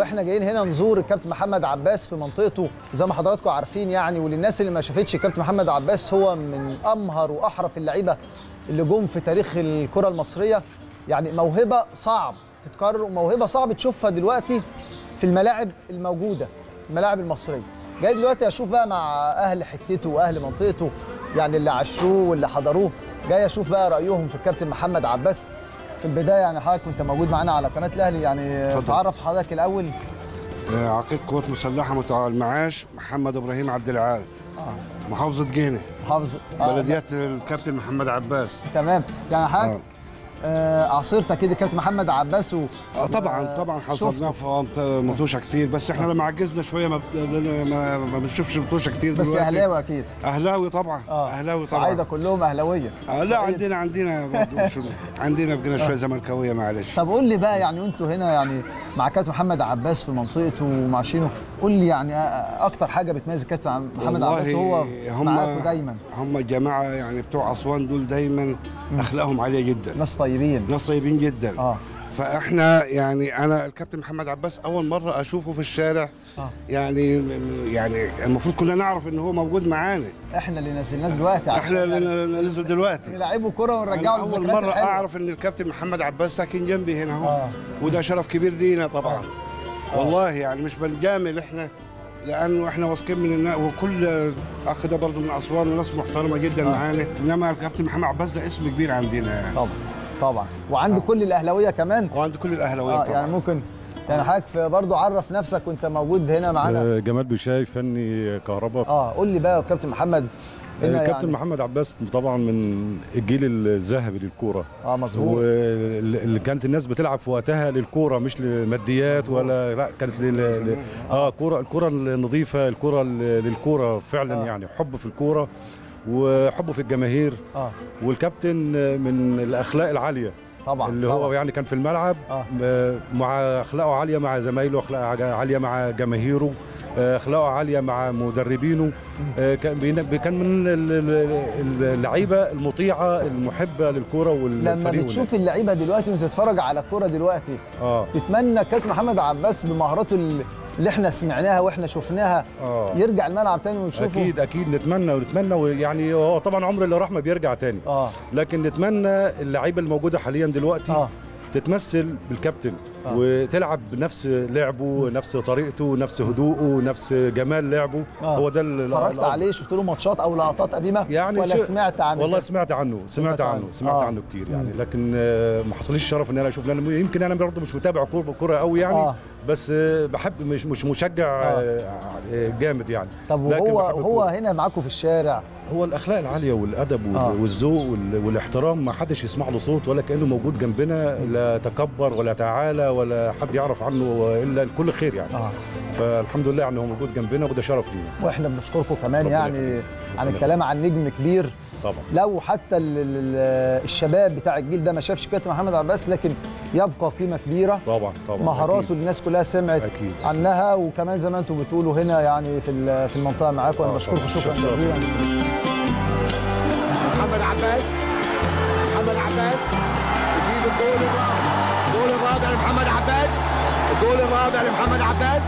وإحنا جايين هنا نزور الكابتن محمد عباس في منطقته. زي ما حضراتكم عارفين يعني وللناس اللي ما شافتش الكابتن محمد عباس هو من أمهر وأحرف اللعيبة اللي جم في تاريخ الكرة المصرية. يعني موهبة صعب تتكرر وموهبة صعب تشوفها دلوقتي في الملاعب الموجودة الملاعب المصرية. جاي دلوقتي أشوف بقى مع أهل حتته وأهل منطقته يعني اللي عاشروه واللي حضروه. جاي أشوف بقى رأيهم في الكابتن محمد عباس. في البداية يعني حضرتك كنت موجود معانا على قناة الأهلي يعني. تعرف حضرتك الأول؟ آه، عقيد قوات مسلحة متعال المعاش محمد إبراهيم عبد العال. آه. محافظة جينة حافظ آه. بلديات الكابتن محمد عباس. تمام. يعني حضرتك آه. آه عاصرت أكيد الكابتن محمد عباس و... آه طبعا طبعا حصلناه في مط- مطوشة كتير. بس إحنا لما عجزنا شوية ما ما, ما بنشوفش مطوشة كتير بس دلوقتي. أهلاوي أكيد. أهلاوي طبعا آه. أهلاوي صعايده طبعا كلهم أهلاوية. آه لا. عندنا عندنا عندنا بقينا شوية زملكاوية معلش. طب قول لي بقى يعني أنتوا هنا يعني مع كابتن محمد عباس في منطقته وماشيينه قول لي يعني آه، أكتر حاجة بتميز الكابتن محمد عباس هو معاكم دايما؟ هم جماعة يعني بتوع أسوان دول دايما أخلاقهم عالية جدا. ناس طيبين ناس طيبين جدا. آه. فإحنا يعني أنا الكابتن محمد عباس أول مرة أشوفه في الشارع. آه. يعني يعني المفروض كلنا نعرف إن هو موجود معانا. إحنا اللي نزلناه دلوقتي إحنا اللي ننزل دلوقتي. نلعبه أنا ونرجعه أول للذكريات مرة الحلوة. أعرف إن الكابتن محمد عباس ساكن جنبي هنا اهو آه. وده شرف كبير لينا طبعا. والله يعني مش بنجامل إحنا لأنه إحنا واثقين من الناس وكل أخ ده برضه من أسوان وناس محترمة جدا معانا. إنما الكابتن محمد عباس ده اسم كبير عندنا يعني. طبعا. طبعا. وعند آه. كل الأهلاوية كمان. وعند كل الأهلاوية آه طبعا. يعني ممكن يعني حضرتك برضه عرف نفسك وانت موجود هنا معانا. آه، جمال بشاي فني كهرباء. آه قول لي بقى يا كابتن محمد. الكابتن يعني. محمد عباس طبعا من الجيل الذهبي للكورة. آه مظبوط. واللي كانت الناس بتلعب في وقتها للكورة مش لماديات ولا لا كانت لل... ل- آه كوره الكورة النظيفة الكورة للكورة فعلا آه. يعني حب في الكورة. وحبه في الجماهير آه والكابتن من الأخلاق العالية طبعا اللي طبعا. هو يعني كان في الملعب آه. آه، مع أخلاقه عالية مع زمايله أخلاقه عالية مع جماهيره آه، أخلاقه عالية مع مدربينه آه، كان كان من ال- ال- اللعيبة المطيعة المحبة للكره لما والفريق بتشوف اللعيبة دلوقتي وتتفرج على الكوره دلوقتي آه تتمنى كابتن محمد عباس بمهاراته اللي إحنا سمعناها وإحنا شفناها آه. يرجع الملعب تاني ونشوفه. أكيد أكيد. نتمنى ونتمنى يعني هو طبعا عمر اللي راح ما بيرجع تاني. آه. لكن نتمنى اللعيبة الموجودة حاليا دلوقتي آه. تتمثل بالكابتن. آه. وتلعب بنفس لعبه نفس طريقته نفس هدوءه نفس جمال لعبه آه. هو ده ال- اتفرجت. عليه شفت له ماتشات أو لقطات قديمة يعني ولا شو- سمعت عنه والله سمعت عنه سمعت سمعت عنه. عنه سمعت آه. عنه كتير يعني لكن آه، ما حصليش الشرف إن أنا أشوف لأن يمكن أنا برضه مش متابع كوره كوره قوي يعني آه. بس آه، بحب مش مش مشجع آه، آه، جامد يعني طب وهو هو. هنا معاكم في الشارع هو الأخلاق العالية والأدب وال- آه. والذوق وال- والاحترام ما حدش يسمع له صوت ولا كأنه موجود جنبنا لا تكبر ولا تعالى ولا حد يعرف عنه إلا الكل خير يعني آه فالحمد لله يعني هو موجود جنبنا وده شرف لينا وإحنا بنشكركم كمان يعني. عن الكلام عن نجم كبير طبعا. لو حتى ال- ال- الشباب بتاع الجيل ده ما شافش كابتن محمد عباس لكن يبقى قيمة كبيرة. طبعا طبعا مهاراته أكيد. الناس كلها سمعت أكيد. عنها وكمان زي ما أنتم بتقولوا هنا يعني في في المنطقة معاكم. أنا آه، بشكركم شكراً. جزيلا. محمد عباس محمد عباس يجيب الجول الرابع. الجول الرابع لمحمد عباس الجول الرابع لمحمد عباس